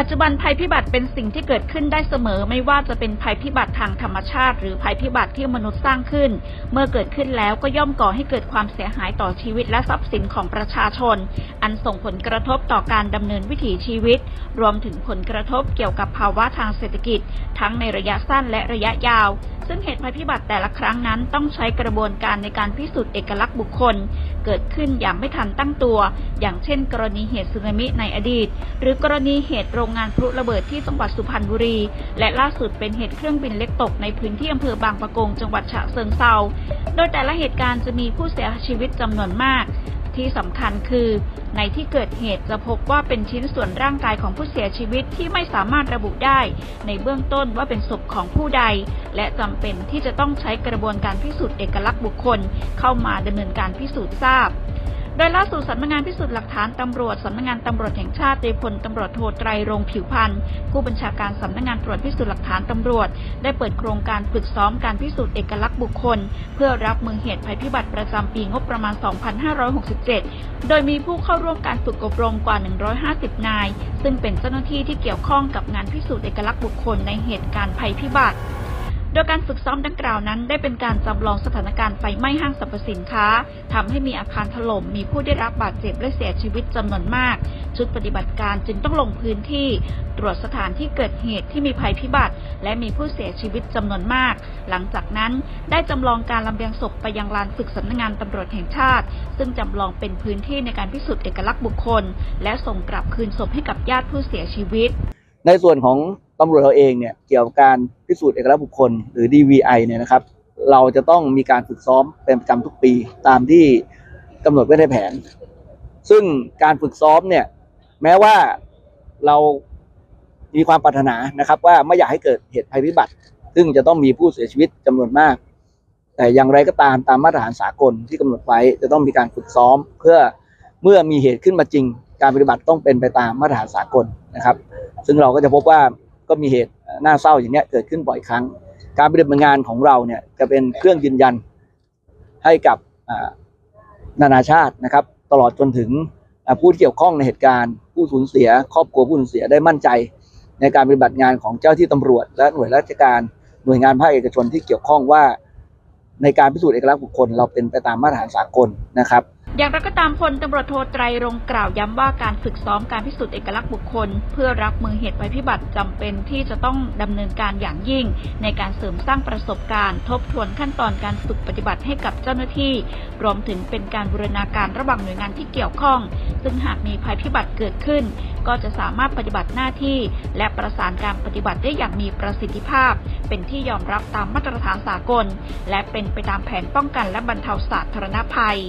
ปัจจุบันภัยพิบัติเป็นสิ่งที่เกิดขึ้นได้เสมอไม่ว่าจะเป็นภัยพิบัติทางธรรมชาติ หรือภัยพิบัติที่มนุษย์สร้างขึ้น เมื่อเกิดขึ้นแล้วก็ย่อมก่อให้เกิดความเสียหายต่อชีวิตและทรัพย์สินของประชาชน อันส่งผลกระทบต่อการดำเนินวิถีชีวิต รวมถึงผลกระทบเกี่ยวกับภาวะทางเศรษฐกิจ ทั้งในระยะสั้นและระยะยาว ซึ่งเหตุภัยพิบัติแต่ละครั้งนั้นต้องใช้กระบวนการในการพิสูจน์เอกลักษณ์บุคคล เกิดขึ้นอย่างไม่ทันตั้งตัว อย่างเช่น กรณีเหตุสึนามิในอดีต หรือกรณีเหตุโรงงานพลุระเบิดที่จังหวัดสุพรรณบุรี และล่าสุดเป็นเหตุเครื่องบินเล็กตกในพื้นที่อำเภอบางปะกงจังหวัดฉะเชิงเซาโดยแต่ละเหตุการณ์จะมีผู้เสียชีวิตจำนวนมาก ที่สำคัญคือ ในที่เกิดเหตุจะพบว่าเป็นชิ้นส่วนร่างกายของผู้เสียชีวิตที่ไม่สามารถระบุได้ ในเบื้องต้นว่าเป็นศพของผู้ใด และจำเป็นที่จะต้องใช้กระบวนการพิสูจน์เอกลักษณ์บุคคล เข้ามาดำเนินการพิสูจน์ทราบ โดยล่าสุดสำนักงานพิสูจน์หลักฐานตำรวจสำนักงานตำรวจแห่งชาติโดยพลตำรวจโทไตรรงผิวพันธ์ผู้บัญชาการสำนักงานตรวจพิสูจน์หลักฐานตำรวจ ได้เปิดโครงการฝึกซ้อมการพิสูจน์เอกลักษณ์บุคคล เพื่อรับมือเหตุภัยพิบัติประจำปีงบประมาณ 2567 โดยมีผู้เข้าร่วมการฝึกอบรมกว่า 150 นาย ซึ่งเป็นเจ้าหน้าที่ที่เกี่ยวข้องกับงานพิสูจน์เอกลักษณ์บุคคลในเหตุการณ์ภัยพิบัติ โดยการฝึกซ้อมดังกล่าวนั้น ได้เป็นการจำลองสถานการณ์ไฟไหม้ห้างสรรพสินค้าทำให้มีอาคารถล่มมีผู้ได้รับบาดเจ็บและเสียชีวิตจำนวนมาก ชุดปฏิบัติการจึงต้องลงพื้นที่ ตรวจสถานที่เกิดเหตุที่มีภัยพิบัติ และมีผู้เสียชีวิตจำนวนมาก หลังจากนั้นได้จำลองการลำเลียงศพไปยังลานฝึกสำนักงานตำรวจแห่งชาติ ซึ่งจำลองเป็นพื้นที่ในการพิสูจน์เอกลักษณ์บุคคล และส่งกลับคืนศพให้กับญาติผู้เสียชีวิต ในส่วนของ ตำรวจเราเองเนี่ยเกี่ยวกับการพิสูจน์เอกลักษณ์บุคคล หรือ DVI เนี่ยนะครับ เราจะต้องมีการฝึกซ้อมเป็นประจำทุกปีตามที่กำหนดไว้ในแผน ซึ่งการฝึกซ้อมเนี่ยแม้ว่าเรามีความปรารถนานะครับ ว่าไม่อยากให้เกิดเหตุภัยพิบัติ ซึ่งจะต้องมีผู้เสียชีวิตจำนวนมาก แต่อย่างไรก็ตามตามมาตรฐานสากลที่กำหนดไว้จะต้องมีการฝึกซ้อม เพื่อเมื่อมีเหตุขึ้นมาจริง การปฏิบัติต้องเป็นไปตามมาตรฐานสากลนะครับ ซึ่งเราก็จะพบว่า ก็มีเหตุน่าเศร้าอย่างนี้เกิดขึ้นบ่อยครั้ง การปฏิบัติงานของเราเนี่ยจะเป็นเครื่องยืนยันให้กับนานาชาตินะครับ ตลอดจนถึงผู้ที่เกี่ยวข้องในเหตุการณ์ ผู้สูญเสีย ครอบครัวผู้สูญเสียได้มั่นใจ ในการปฏิบัติงานของเจ้าที่ตำรวจ และหน่วยราชการหน่วยงานภาคเอกชนที่เกี่ยวข้องว่า ในการพิสูจน์เอกลักษณ์บุคคลเราเป็นไปตามมาตรฐานสากลนะครับ อย่างไรก็ตามพลตำรวจโทไตรรงกล่าวย้ำว่าการฝึกซ้อมการพิสูจน์เอกลักษณ์บุคคล เพื่อรับมือเหตุภัยพิบัติจำเป็นที่จะต้องดำเนินการอย่างยิ่ง ในการเสริมสร้างประสบการณ์ ทบทวนขั้นตอนการฝึกปฏิบัติให้กับเจ้าหน้าที่ รวมถึงเป็นการบูรณาการระหว่างหน่วยงานที่เกี่ยวข้อง ซึ่งหากมีภัยพิบัติเกิดขึ้น ก็จะสามารถปฏิบัติหน้าที่ และประสานการปฏิบัติได้อย่างมีประสิทธิภาพ เป็นที่ยอมรับตามมาตรฐานสากล และเป็นไปตามแผนป้องกันและบรรเทาสาธารณภัย